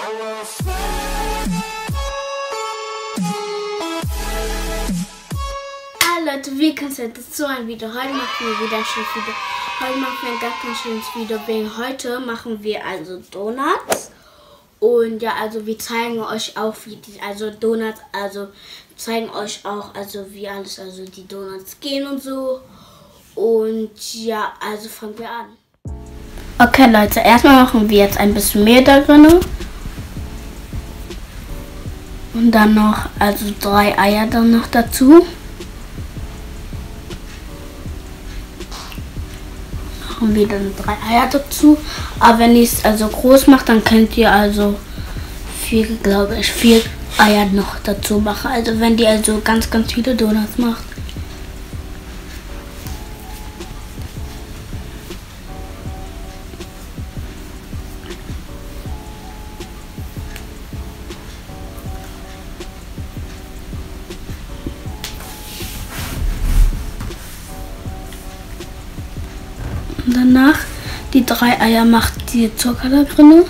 Hallo Leute, willkommen zu einem Video. Heute machen wir wieder ein schönes Video. Heute machen wir ein ganz, ganz schönes Video. Wegen heute machen wir also Donuts. Und ja, also wir zeigen euch auch, wie die, also Donuts, also zeigen euch auch, also wie alles, also die Donuts gehen und so. Und ja, also fangen wir an. Okay Leute, erstmal machen wir jetzt ein bisschen Mehl da drin. Dann noch, also drei Eier dann noch dazu. Machen wir dann drei Eier dazu. Aber wenn ich es also groß mache, dann könnt ihr also vier, glaube ich, vier Eier noch dazu machen. Also wenn ihr also ganz, ganz viele Donuts macht. Drei Eier macht die Zucker da drin.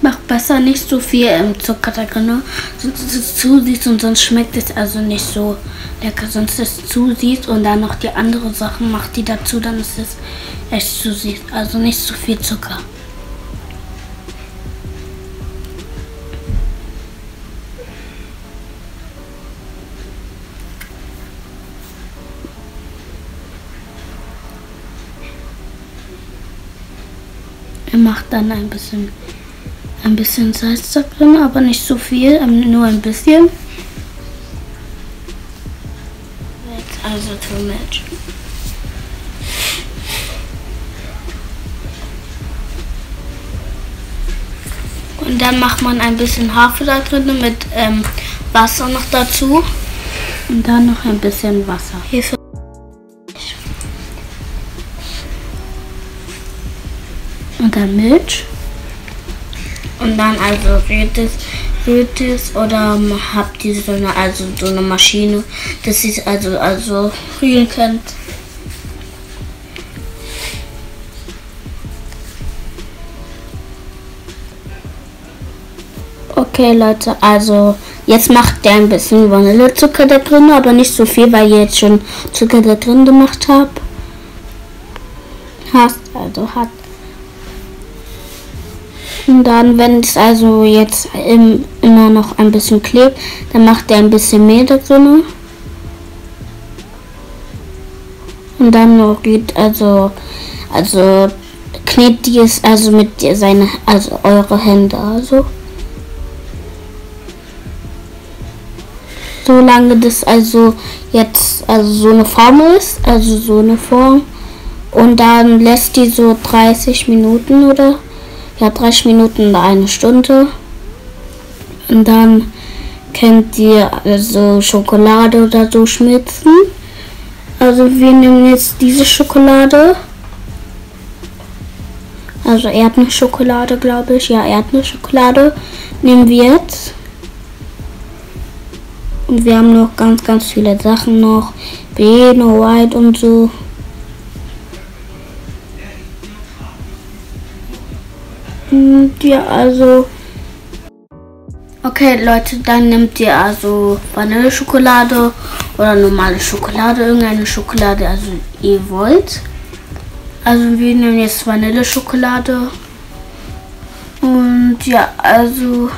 Macht besser nicht so viel im Zucker da drin, sonst ist es zu süß und sonst schmeckt es also nicht so lecker. Sonst ist es zu süß und dann noch die andere Sachen macht die dazu, dann ist es echt zu süß. Also nicht so viel Zucker. Macht dann ein bisschen, ein bisschen Salz da drin, aber nicht so viel, ähm, nur ein bisschen. Jetzt also too much. Und dann macht man ein bisschen Hafer da drin mit ähm, Wasser noch dazu. Und dann noch ein bisschen Wasser. Hefe Milch. Und dann also rührt es, rührt es oder habt ihr so eine, also so eine Maschine, dass ihr es also, also rühren könnt. Okay Leute, also jetzt macht der ein bisschen Vanillezucker da drin, aber nicht so viel, weil ihr jetzt schon Zucker da drin gemacht habt. Hast, also hat. Und dann, wenn es also jetzt im, immer noch ein bisschen klebt, dann macht er ein bisschen Mehl da drin. Und dann noch geht also, also knetet ihr es also mit seine, also eure Hände, also. Solange das also jetzt also so eine Form ist, also so eine Form. Und dann lässt die so 30 Minuten oder ja 30 Minuten oder eine Stunde. Und dann könnt ihr also Schokolade oder so schmitzen. Also wir nehmen jetzt diese Schokolade. Also Erdnusschokolade, glaube ich. Ja, Erdnusschokolade nehmen wir jetzt. Und wir haben noch ganz, ganz viele Sachen noch. Beno, White und so. Und ja, also. Okay, Leute, dann nehmt ihr also Vanilleschokolade oder normale Schokolade, irgendeine Schokolade, also ihr wollt. Also wir nehmen jetzt Vanilleschokolade. Und ja, also.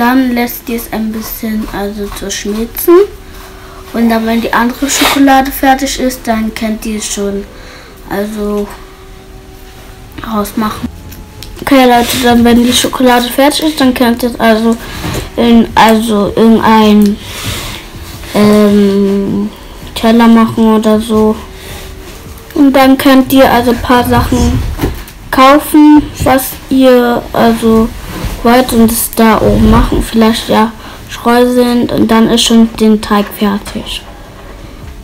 Dann lässt ihr es ein bisschen also zu schmilzen. Und dann, wenn die andere Schokolade fertig ist, dann könnt ihr es schon also rausmachen. Okay Leute, dann wenn die Schokolade fertig ist, dann könnt ihr es also in also irgendein ähm, Teller machen oder so. Und dann könnt ihr also ein paar Sachen kaufen, was ihr also wollt und es da oben machen. Vielleicht ja Streuseln und dann ist schon den Teig fertig.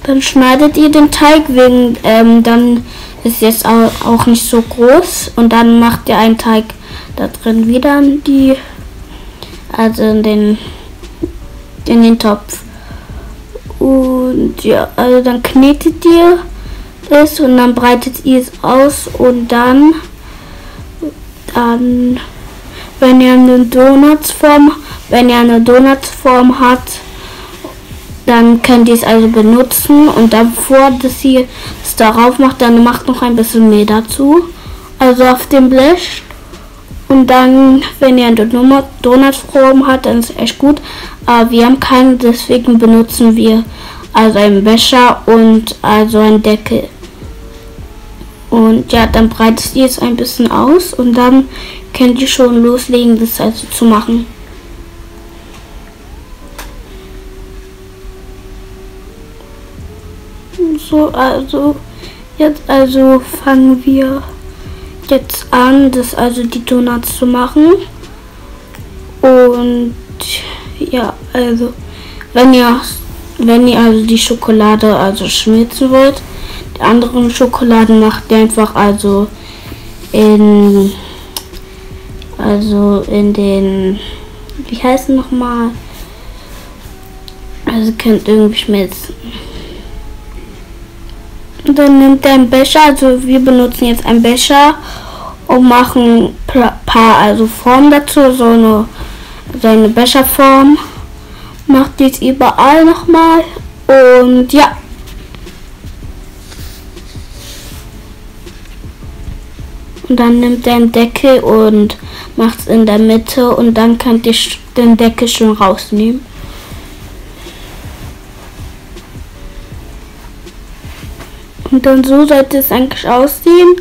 Dann schneidet ihr den Teig wegen, ähm, dann ist jetzt auch nicht so groß und dann macht ihr einen Teig da drin wieder in die, also in den, in den Topf. Und ja, also dann knetet ihr es und dann breitet ihr es aus und dann, dann, wenn ihr eine Donutsform, wenn ihr eine Donutsform habt, dann könnt ihr es also benutzen und dann vor, dass ihr es darauf macht, dann macht noch ein bisschen Mehl dazu. Also auf dem Blech. Und dann, wenn ihr eine Donutform habt, dann ist es echt gut. Aber wir haben keine, deswegen benutzen wir also einen Becher und also einen Deckel. Und ja, dann breitet ihr es ein bisschen aus und dann könnt ihr schon loslegen, das also zu machen. So, also jetzt also fangen wir jetzt an, das also die Donuts zu machen. Und ja, also wenn ihr wenn ihr also die Schokolade also schmilzen wollt, die anderen Schokoladen macht ihr einfach also in also in den wie heißt noch mal also könnt irgendwie schmelzen und dann nimmt er einen Becher, also wir benutzen jetzt einen Becher und machen paar also Formen dazu, so eine, so eine Becherform. Macht jetzt überall nochmal und ja. Und dann nimmt er einen Deckel und macht es in der Mitte und dann könnt ihr den Deckel schon rausnehmen. Und dann so sollte es eigentlich aussehen.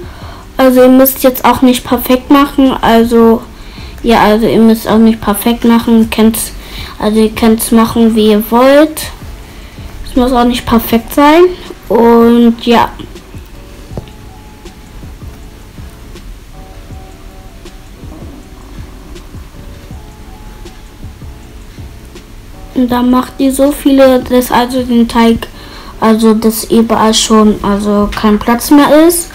Also ihr müsst jetzt auch nicht perfekt machen. Also ja, also ihr müsst auch nicht perfekt machen. Könnt, also ihr könnt es machen, wie ihr wollt. Es muss auch nicht perfekt sein. Und ja. Und dann macht ihr so viele, dass also den Teig also dass überall schon also kein Platz mehr ist.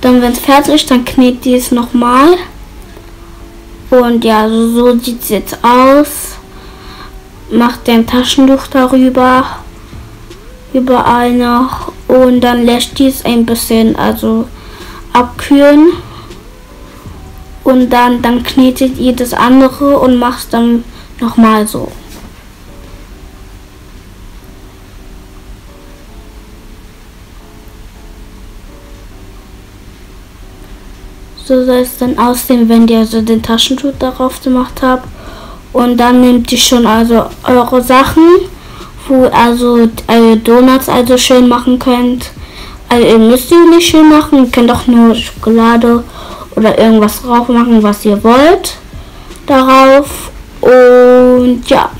Dann wenn es fertig ist, dann knetet ihr es nochmal. Und ja, also so sieht es jetzt aus. Macht ein Taschentuch darüber. Überall noch. Und dann lässt ihr es ein bisschen also abkühlen. Und dann, dann knetet ihr das andere und macht dann nochmal so. So soll es dann aussehen, wenn ihr also den Taschentuch darauf gemacht habt. Und dann nehmt ihr schon also eure Sachen, wo also eure Donuts also schön machen könnt. Also ihr müsst die nicht schön machen, ihr könnt auch nur Schokolade oder irgendwas drauf machen, was ihr wollt. Darauf. Und ja.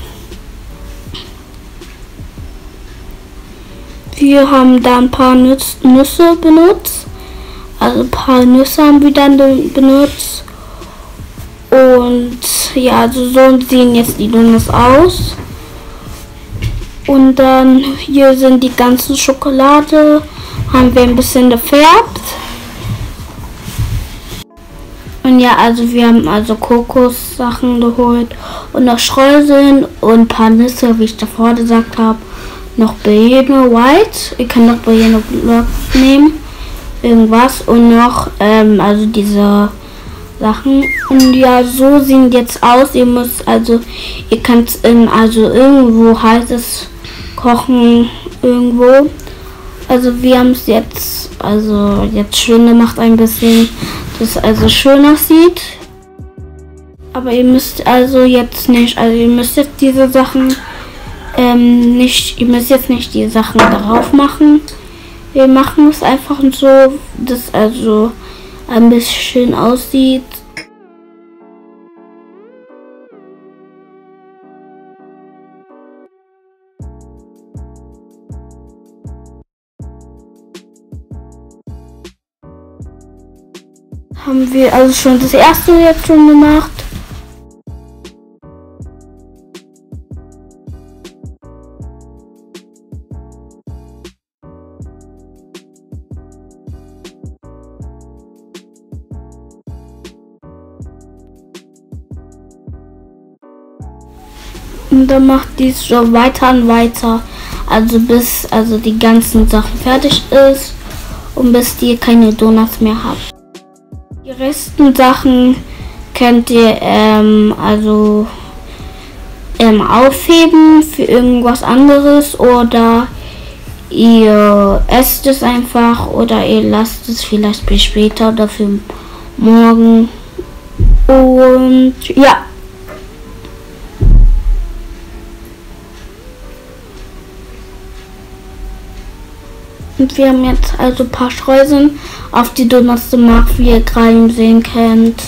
Wir haben da ein paar Nüsse benutzt. Also ein paar Nüsse haben wir dann benutzt. Und ja, also so sehen jetzt die Donuts aus. Und dann hier sind die ganzen Schokolade. Haben wir ein bisschen gefärbt. Und ja, also wir haben also Kokossachen geholt und noch Streuseln und ein paar Nüsse, wie ich davor gesagt habe. Noch Bellino White. Ihr könnt noch Bellino Block nehmen irgendwas und noch ähm, also diese Sachen. Und ja so sehen jetzt aus. Ihr müsst also ihr könnt in also irgendwo heißes kochen irgendwo. Also wir haben es jetzt also jetzt schön gemacht ein bisschen das also schön aussieht. Aber ihr müsst also jetzt nicht also ihr müsst jetzt diese Sachen ähm, nicht ihr müsst jetzt nicht die Sachen darauf machen wir machen es einfach so, dass also ein bisschen aussieht. Haben wir also schon das erste jetzt schon gemacht. Und dann macht dies so weiter und weiter. Also bis also die ganzen Sachen fertig ist und bis ihr keine Donuts mehr habt. Die resten Sachen könnt ihr ähm, also ähm, aufheben für irgendwas anderes oder ihr esst es einfach oder ihr lasst es vielleicht bis später oder für morgen. Und ja. Und wir haben jetzt also ein paar Streuseln auf die Donuts gemacht, wie ihr gerade sehen könnt.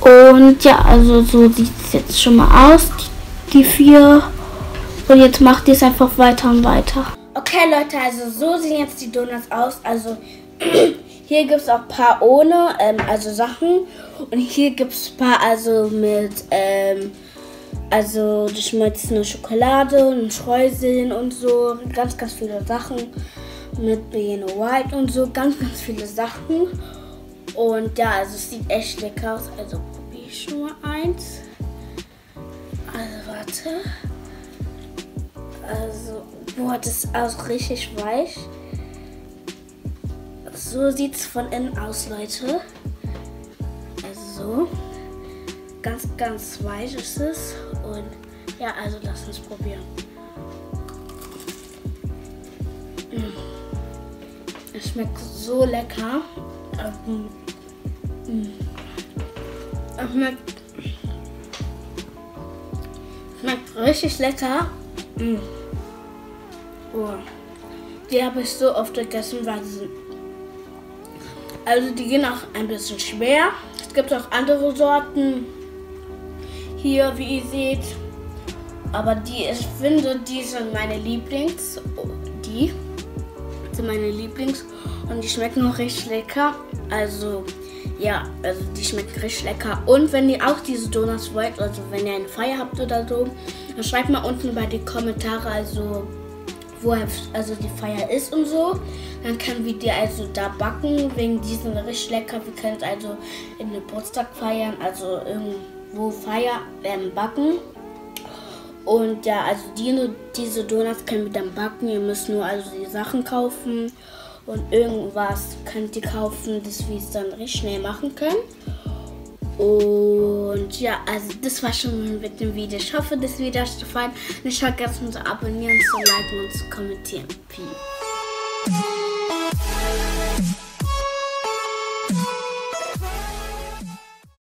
Und ja, also so sieht es jetzt schon mal aus, die, die vier. Und jetzt macht ihr es einfach weiter und weiter. Okay Leute, also so sehen jetzt die Donuts aus. Also hier gibt es auch ein paar ohne, ähm, also Sachen. Und hier gibt es ein paar also mit, ähm, also geschmolzene Schokolade und Streuseln und so. Ganz, ganz viele Sachen mit Beano White und so. Ganz, ganz viele Sachen. Und ja, also es sieht echt lecker aus. Also probiere ich schon mal eins. Also warte. Also, boah, das ist auch richtig weich. So sieht es von innen aus, Leute. Also so. Ganz, ganz weich ist es. Und ja, also lass uns probieren. Es schmeckt so lecker. Ähm, mm. Es schmeckt, schmeckt richtig lecker. Oh. Die habe ich so oft gegessen, weil sie. Also die gehen auch ein bisschen schwer. Es gibt auch andere Sorten. Hier, wie ihr seht. Aber die, ich finde, die sind meine Lieblings. Die sind meine Lieblings. Und die schmecken auch richtig lecker. Also, ja, also die schmecken richtig lecker. Und wenn ihr auch diese Donuts wollt, also wenn ihr eine Feier habt oder so, dann schreibt mal unten bei die Kommentare, also wo also die Feier ist und so. Dann können wir die also da backen, wegen diesen richtig lecker. Wir können es also in Geburtstag feiern, also irgendwo Feier ähm, backen. Und ja, also die, diese Donuts können wir dann backen. Ihr müsst nur also die Sachen kaufen und irgendwas könnt ihr kaufen, dass wir es dann recht schnell machen können. Und ja, also das war schon mit dem Video. Ich hoffe, das Video hat euch gefallen. Nicht vergessen zu abonnieren, zu liken und zu kommentieren. Peace.